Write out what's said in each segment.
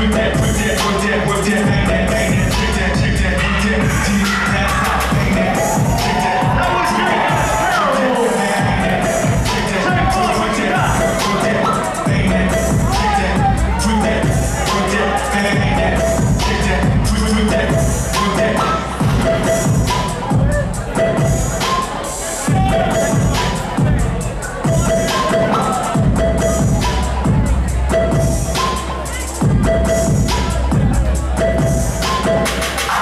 Whip that, whip that, whip that, whip that.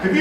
If